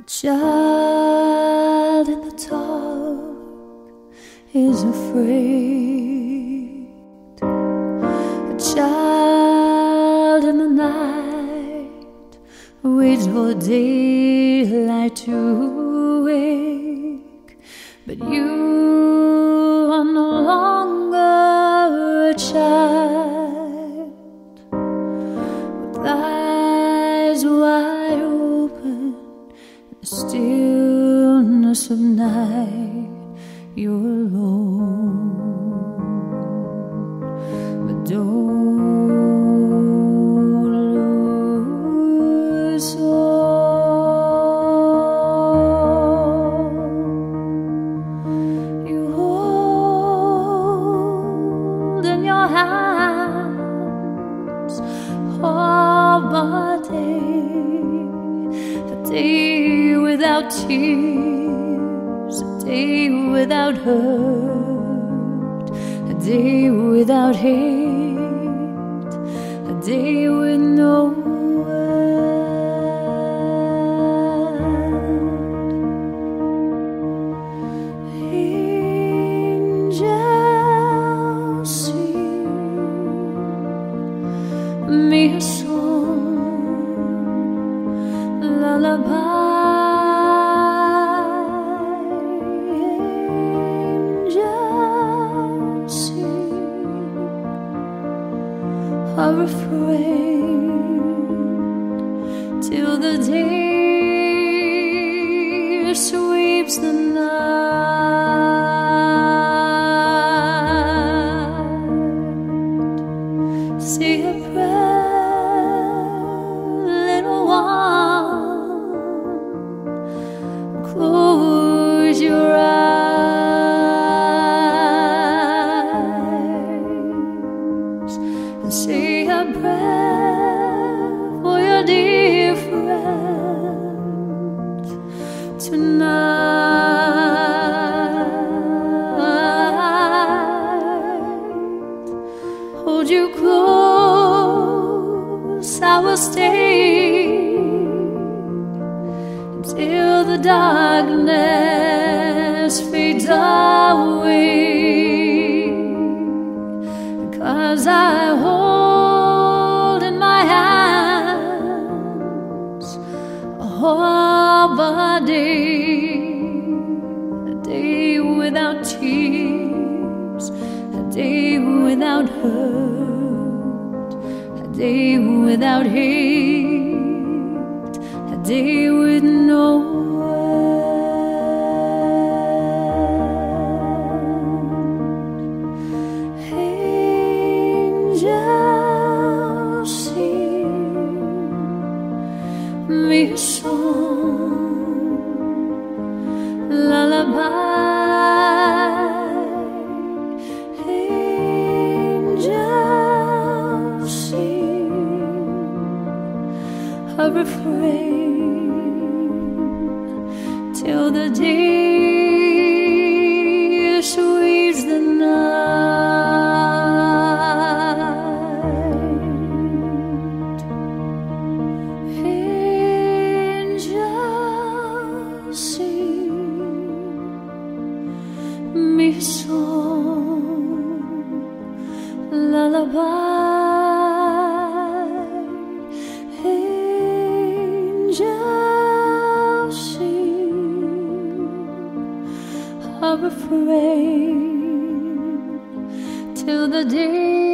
A child in the dark is afraid. A child in the night waits for daylight to wake. But you are no longer a child stillness of night. You're alone, but don't lose hope. You hold in your hands of tears, a day without hurt, a day without hate, a day with no refrain till the day sweeps the a for your dear friend tonight. Hold you close, I will stay until the darkness a day without tears, a day without hurt, a day without hate, a day with no a refrain till the day sweeps the night. Angels sing me song, lullaby. A refrain till the day